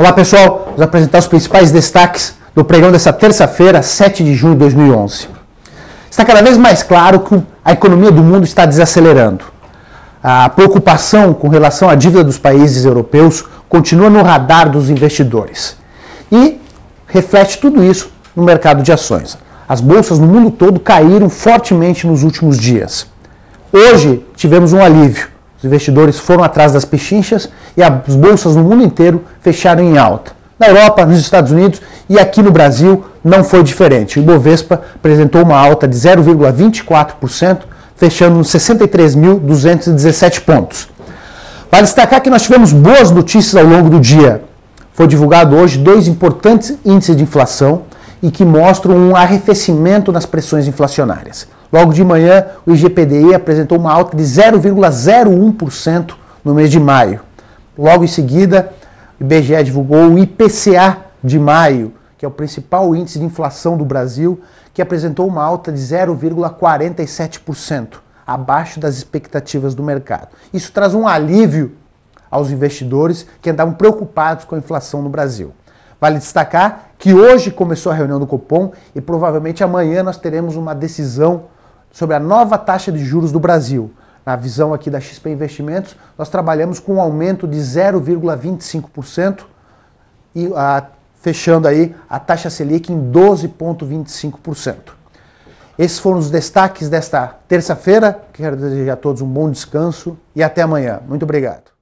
Olá pessoal, vamos apresentar os principais destaques do pregão dessa terça-feira, 7 de junho de 2011. Está cada vez mais claro que a economia do mundo está desacelerando. A preocupação com relação à dívida dos países europeus continua no radar dos investidores. E reflete tudo isso no mercado de ações. As bolsas no mundo todo caíram fortemente nos últimos dias. Hoje tivemos um alívio. Os investidores foram atrás das pechinchas e as bolsas no mundo inteiro fecharam em alta. Na Europa, nos Estados Unidos e aqui no Brasil não foi diferente. O Ibovespa apresentou uma alta de 0,24%, fechando nos 63.217 pontos. Vale destacar que nós tivemos boas notícias ao longo do dia. Foi divulgado hoje dois importantes índices de inflação e que mostram um arrefecimento nas pressões inflacionárias. Logo de manhã, o IGPDI apresentou uma alta de 0,01% no mês de maio. Logo em seguida, o IBGE divulgou o IPCA de maio, que é o principal índice de inflação do Brasil, que apresentou uma alta de 0,47%, abaixo das expectativas do mercado. Isso traz um alívio aos investidores que andavam preocupados com a inflação no Brasil. Vale destacar que hoje começou a reunião do Copom e provavelmente amanhã nós teremos uma decisão sobre a nova taxa de juros do Brasil. Na visão aqui da XP Investimentos, nós trabalhamos com um aumento de 0,25% e a, fechando aí a taxa Selic em 12,25%. Esses foram os destaques desta terça-feira. Quero desejar a todos um bom descanso e até amanhã. Muito obrigado.